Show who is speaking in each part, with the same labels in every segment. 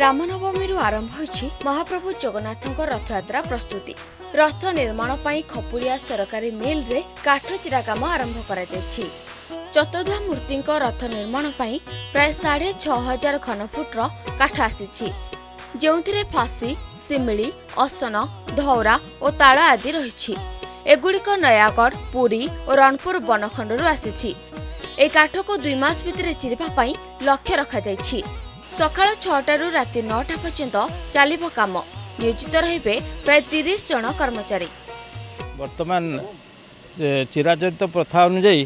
Speaker 1: ରାମନବମୀରୁ ଆରମ୍ଭ ହୋଇଛି ମହାପ୍ରଭୁ ଜଗନ୍ନାଥଙ୍କ ରଥଯାତ୍ରା ପ୍ରସ୍ତୁତି। ରଥ ନିର୍ମାଣ ପାଇଁ ଖପୁରିଆ ସରକାରୀ ମିଲ୍ରେ କାଠ ଚିରା କାମ ଆରମ୍ଭ କରାଯାଇଛି। ଚତୁର୍ଦ୍ଧା ମୂର୍ତ୍ତିଙ୍କ ରଥ ନିର୍ମାଣ ପାଇଁ ପ୍ରାୟ ସାଢ଼େ ଛଅ ହଜାର ଘନଫୁଟର କାଠ ଆସିଛି। ଯେଉଁଥିରେ ଫାଶୀ ଶିମିଳି ଅସନ ଧଉରା ଓ ତାଳ ଆଦି ରହିଛି। ଏଗୁଡ଼ିକ ନୟାଗଡ଼ ପୁରୀ ଓ ରଣପୁର ବନଖଣ୍ଡରୁ ଆସିଛି। ଏହି କାଠକୁ ଦୁଇ ମାସ ଭିତରେ ଚିରିବା ପାଇଁ ଲକ୍ଷ୍ୟ ରଖାଯାଇଛି। ସକାଳ ଛଅଟାରୁ ରାତି ନଅଟା ପର୍ଯ୍ୟନ୍ତ ଚାଲିବ କାମ। ନିୟୋଜିତ ରହିବେ ପ୍ରାୟ ତିରିଶ ଜଣ କର୍ମଚାରୀ।
Speaker 2: ବର୍ତ୍ତମାନ ଚିରାଚରିତ ପ୍ରଥା ଅନୁଯାୟୀ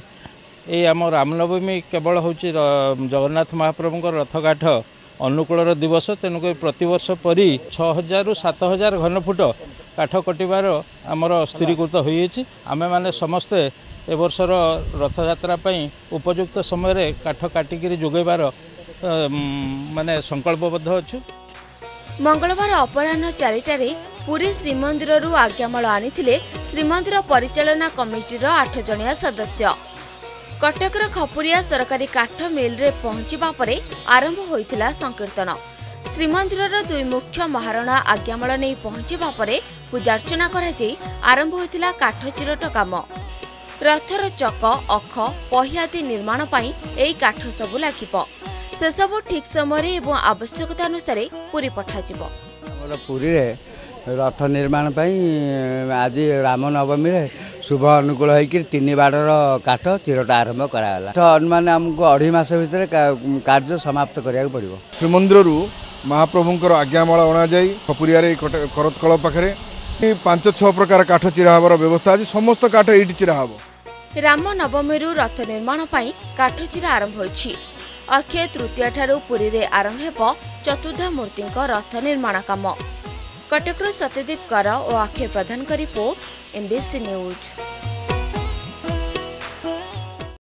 Speaker 2: ଏଇ ଆମ ରାମନବମୀ କେବଳ ହେଉଛି ଜଗନ୍ନାଥ ମହାପ୍ରଭୁଙ୍କର ରଥକାଠ ଅନୁକୂଳର ଦିବସ ତେଣୁକରି ପ୍ରତିବର୍ଷ ପରି ଛଅ ହଜାରରୁ ସାତ ହଜାର ଘନଫୁଟ କାଠ କଟିବାର ଆମର ସ୍ଥିରୀକୃତ ହୋଇଯାଇଛି ଆମେମାନେ ସମସ୍ତେ ଏ ବର୍ଷର ରଥଯାତ୍ରା ପାଇଁ ଉପଯୁକ୍ତ ସମୟରେ କାଠ କାଟିକିରି ଯୋଗାଇବାର ମାନେ ସଂକଳ୍ପବଦ୍ଧ ଅଛୁ?
Speaker 1: ମଙ୍ଗଳବାର ଅପରାହ୍ନ ଚାରିଟାରେ ପୁରୀ ଶ୍ରୀମନ୍ଦିରରୁ ଆଜ୍ଞାମାଳ ଆଣିଥିଲେ ଶ୍ରୀମନ୍ଦିର ପରିଚାଳନା କମିଟିର ଆଠ ଜଣିଆ ସଦସ୍ୟ। କଟକର ଖପୁରିଆ ସରକାରୀ କାଠ ମିଲ୍ରେ ପହଞ୍ଚିବା ପରେ ଆରମ୍ଭ ହୋଇଥିଲା ସଂକୀର୍ତ୍ତନ। ଶ୍ରୀମନ୍ଦିରର ଦୁଇ ମୁଖ୍ୟ ମହାରଣା ଆଜ୍ଞାମାଳ ନେଇ ପହଞ୍ଚିବା ପରେ ପୂଜାର୍ଚ୍ଚନା କରାଯାଇ ଆରମ୍ଭ ହୋଇଥିଲା କାଠ ଚିରଟ କାମ। ରଥର ଚକ ଅଖ ପହି ଆଦି ନିର୍ମାଣ ପାଇଁ ଏହି କାଠ ସବୁ ଲାଗିବ। ସେସବୁ ଠିକ୍ ସମୟରେ ଏବଂ ଆବଶ୍ୟକତା ଅନୁସାରେ ପୁରୀ ପଠାଯିବ।
Speaker 3: ଆମର ପୁରୀରେ ରଥ ନିର୍ମାଣ ପାଇଁ ଆଜି ରାମନବମୀରେ ଶୁଭ ଅନୁକୂଳ ହୋଇକି ତିନି ବାଡ଼ର କାଠ ଚିରଟା ଆରମ୍ଭ କରାଗଲା। ତ ଅନୁମାନ ଆମକୁ ଅଢ଼େଇ ମାସ ଭିତରେ କାର୍ଯ୍ୟ ସମାପ୍ତ କରିବାକୁ ପଡ଼ିବ।
Speaker 4: ଶ୍ରୀମନ୍ଦିରରୁ ମହାପ୍ରଭୁଙ୍କର ଆଜ୍ଞାମାଳ ଅଣାଯାଇ ଖପୁରିଆରେ କରତକଳ ପାଖରେ ପାଞ୍ଚ ଛଅ ପ୍ରକାର କାଠ ଚିରା ହେବାର ବ୍ୟବସ୍ଥା ଅଛି। ସମସ୍ତ କାଠ ଏଇଠି ଚିରା ହେବ।
Speaker 1: ରାମ ନବମୀରୁ ରଥ ନିର୍ମାଣ ପାଇଁ କାଠଚିରା ଆରମ୍ଭ ହୋଇଛି। ଅକ୍ଷୟ ତୃତୀୟା ଠାରୁ ପୁରୀରେ ଆରମ୍ଭ ହେବ ଚତୁର୍ଦ୍ଧା ମୂର୍ତ୍ତିଙ୍କ ରଥ ନିର୍ମାଣ କାମ। କଟକରୁ ସତ୍ୟଦୀପ କର ଓ ଅକ୍ଷୟ ପ୍ରଧାନଙ୍କ ରିପୋର୍ଟ ଏମ୍ବିସି ନ୍ୟୁଜ୍।